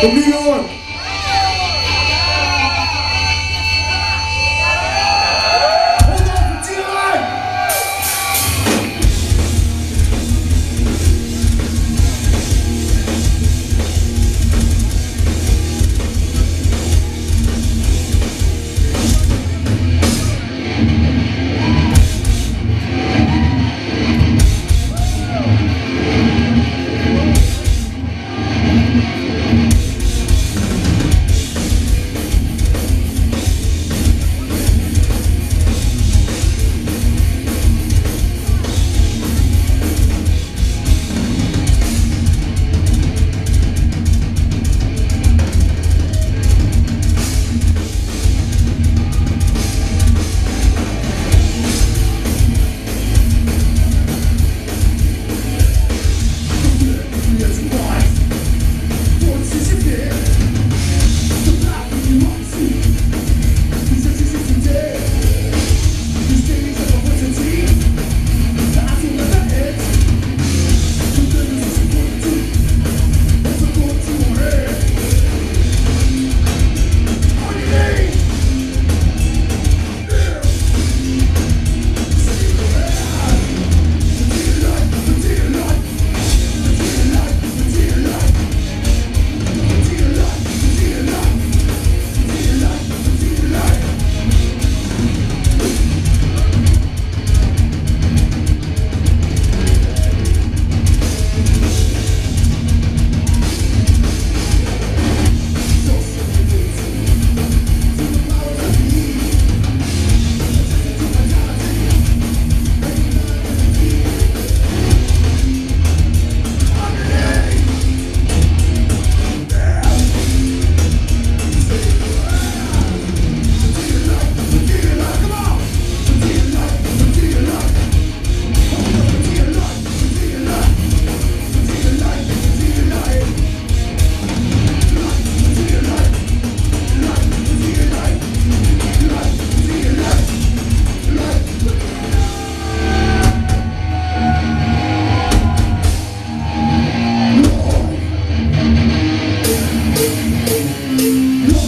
From New York. No.